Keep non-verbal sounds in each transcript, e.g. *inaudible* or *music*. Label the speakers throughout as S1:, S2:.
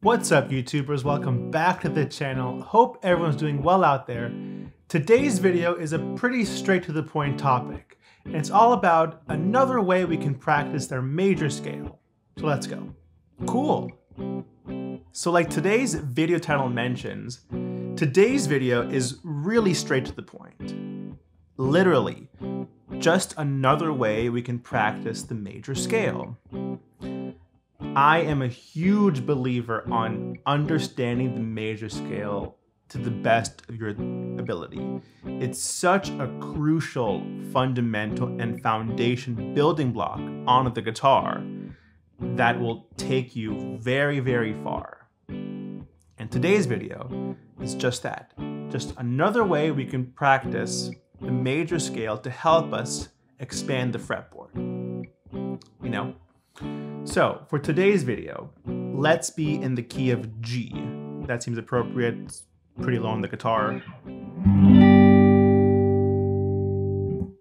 S1: What's up YouTubers, welcome back to the channel. Hope everyone's doing well out there. Today's video is a pretty straight to the point topic, and it's all about another way we can practice their major scale. So let's go. Cool. So like today's video title mentions, today's video is really straight to the point. Literally, just another way we can practice the major scale. I am a huge believer on understanding the major scale to the best of your ability. It's such a crucial, fundamental, and foundation building block on the guitar that will take you very, very far. And today's video is just that just another way we can practice the major scale to help us expand the fretboard. You know? So, for today's video, let's be in the key of G. That seems appropriate, it's pretty low on the guitar.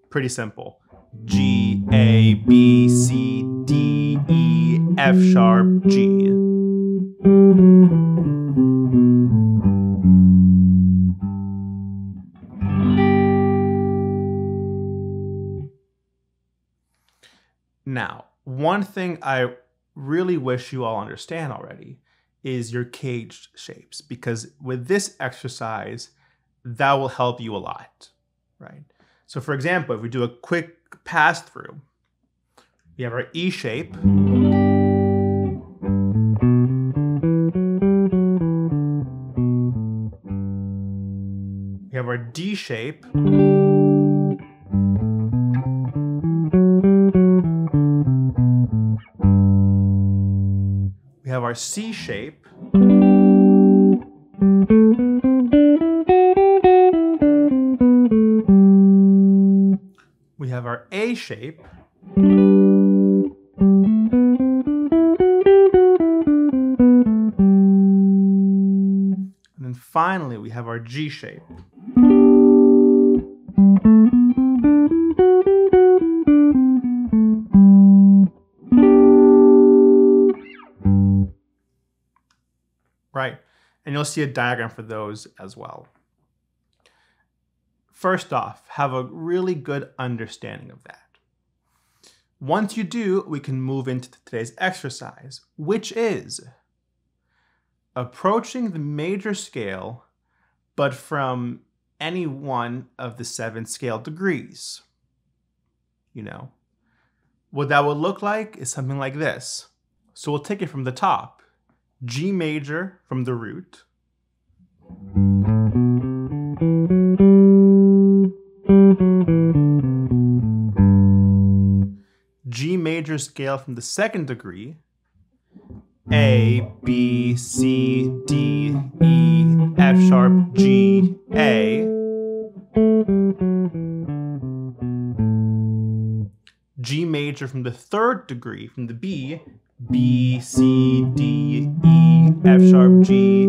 S1: Pretty simple. G, A, B, C, D, E, F sharp, G. one thing I really wish you all understand already is your caged shapes because with this exercise, that will help you a lot, right? So for example, if we do a quick pass through, we have our E shape. We have our D shape. We have our C shape. We have our A shape. And then finally, we have our G shape. See a diagram for those as well. First off, have a really good understanding of that. Once you do, we can move into today's exercise, which is approaching the major scale, but from any one of the seven scale degrees. You know, what that would look like is something like this. So we'll take it from the top G major from the root. G major scale from the second degree. A, B, C, D, E, F sharp, G, A. G major from the third degree, from the B, B, C, D, E, F sharp, G,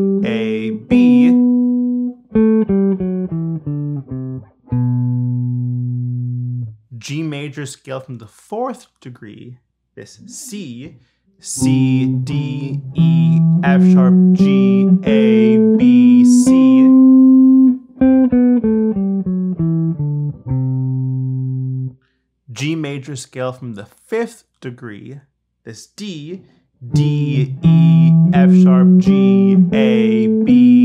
S1: major scale from the fourth degree, this C, C, D, E, F sharp, G, A, B, C. G major scale from the fifth degree, this D, D, E, F sharp, G, A, B,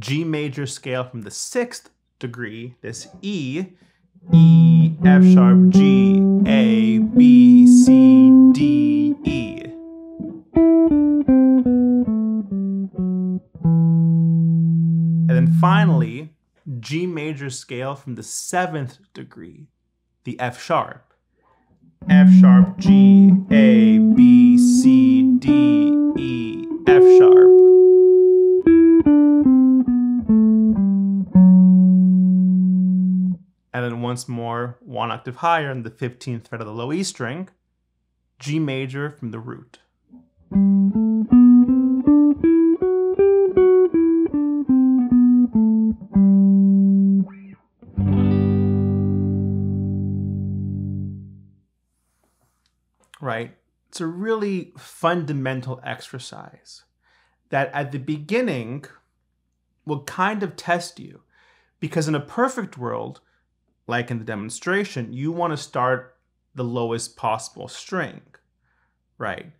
S1: G major scale from the sixth degree, this E, E, F sharp, G, A, B, C, D, E. And then finally, G major scale from the seventh degree, the F sharp. F sharp, G, A, B, C, D, And then once more, one octave higher in the 15th fret of the low E string, G major from the root. right? It's a really fundamental exercise that at the beginning will kind of test you. Because in a perfect world, like in the demonstration, you want to start the lowest possible string, right?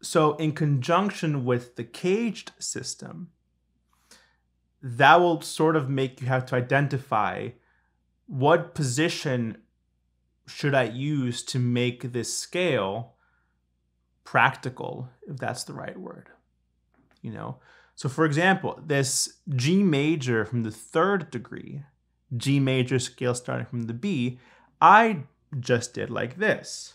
S1: So, in conjunction with the caged system, that will sort of make you have to identify what position should I use to make this scale practical, if that's the right word. You know, so for example, this G major from the third degree, G major scale starting from the B, I just did like this.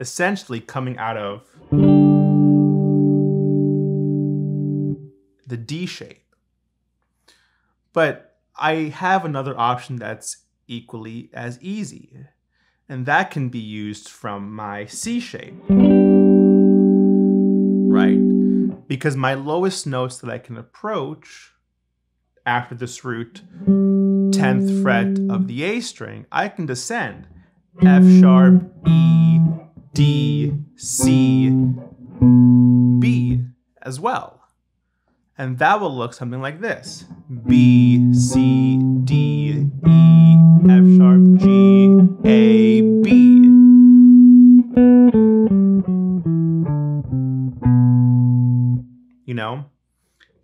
S1: Essentially coming out of the D shape. But I have another option that's equally as easy, and that can be used from my C shape. Right? Because my lowest notes that I can approach after this root 10th fret of the A string, I can descend F sharp, E, D, C, B as well. And that will look something like this B, C, D, E, F sharp, G,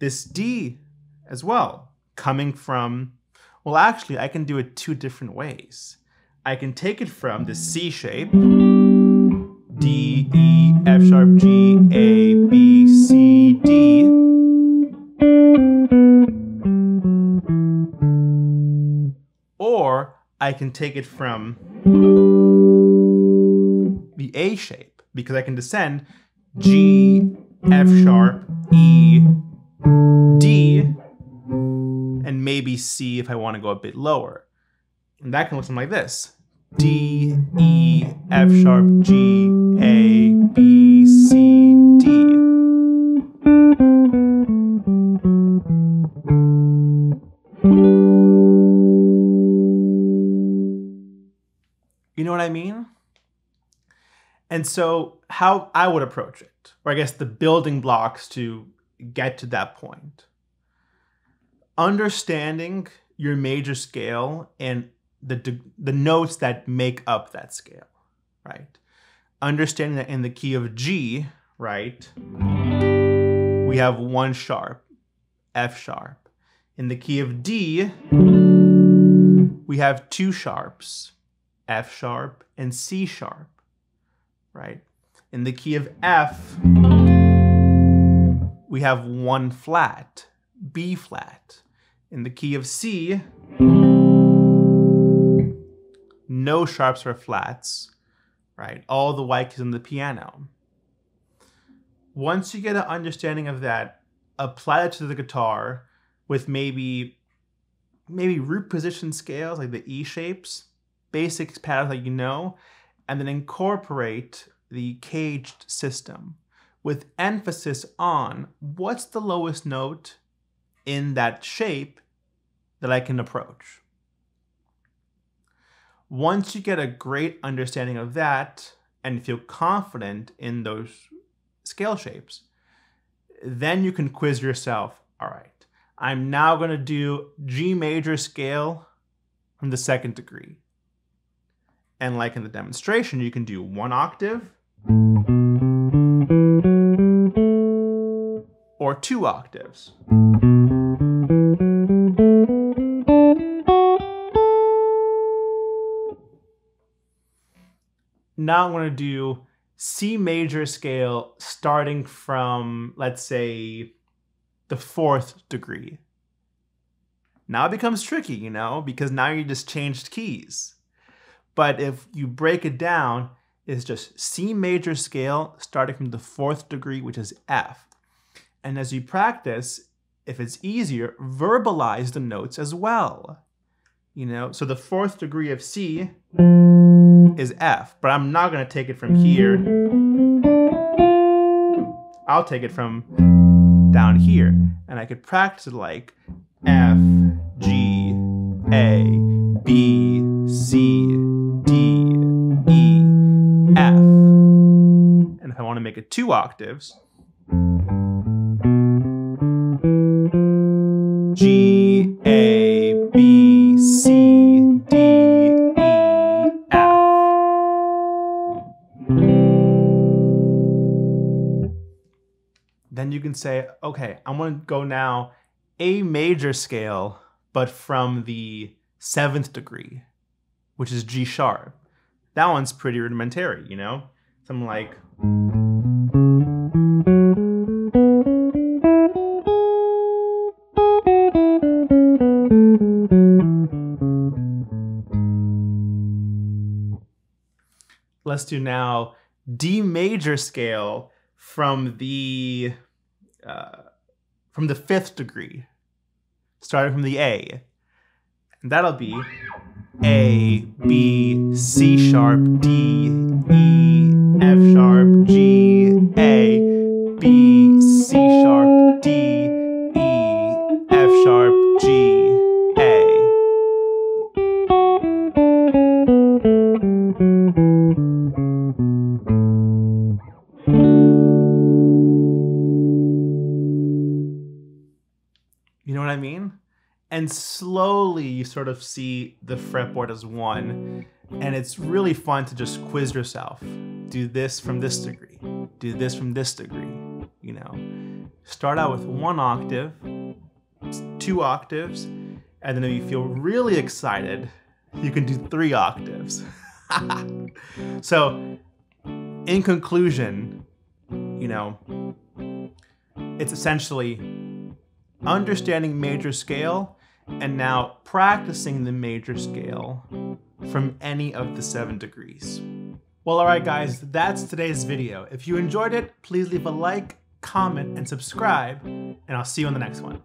S1: this D as well, coming from, well, actually, I can do it two different ways. I can take it from the C shape, D, E, F sharp, G, A, B, C, D Or I can take it from the A shape because I can descend G, F sharp, E, D, and maybe C if I want to go a bit lower. And that can look something like this. D, E, F sharp, G, A, B, C, D. You know what I mean? And so, how I would approach it, or I guess the building blocks to get to that point. Understanding your major scale and the, the notes that make up that scale, right? Understanding that in the key of G, right, we have one sharp, F sharp. In the key of D, we have two sharps, F sharp, and C sharp, right? In the key of F, we have one flat, B flat. In the key of C, no sharps or flats, right? All the white keys on the piano. Once you get an understanding of that, apply it to the guitar with maybe maybe root position scales like the E shapes basic patterns that you know, and then incorporate the caged system with emphasis on what's the lowest note in that shape that I can approach. Once you get a great understanding of that and feel confident in those scale shapes, then you can quiz yourself. All right, I'm now going to do G major scale from the second degree. And like in the demonstration, you can do one octave two octaves. Now I'm going to do C major scale starting from, let's say, the fourth degree. Now it becomes tricky, you know, because now you just changed keys. But if you break it down, it's just C major scale starting from the fourth degree, which is F. And as you practice, if it's easier, verbalize the notes as well. You know, so the fourth degree of C is F, but I'm not going to take it from here. I'll take it from down here. And I could practice it like F, G, A, B, C, D, E, F. And if I want to make it two octaves, can say, okay, I'm going to go now A major scale, but from the seventh degree, which is G sharp. That one's pretty rudimentary, you know? Something like. Let's do now D major scale from the uh, from the fifth degree, starting from the A. And that'll be A, B, C sharp, D, E, F sharp, G, A, And slowly you sort of see the fretboard as one. And it's really fun to just quiz yourself. Do this from this degree. Do this from this degree. You know, start out with one octave, two octaves, and then if you feel really excited, you can do three octaves. *laughs* so, in conclusion, you know, it's essentially understanding major scale and now practicing the major scale from any of the seven degrees. Well, all right, guys, that's today's video. If you enjoyed it, please leave a like, comment, and subscribe, and I'll see you on the next one.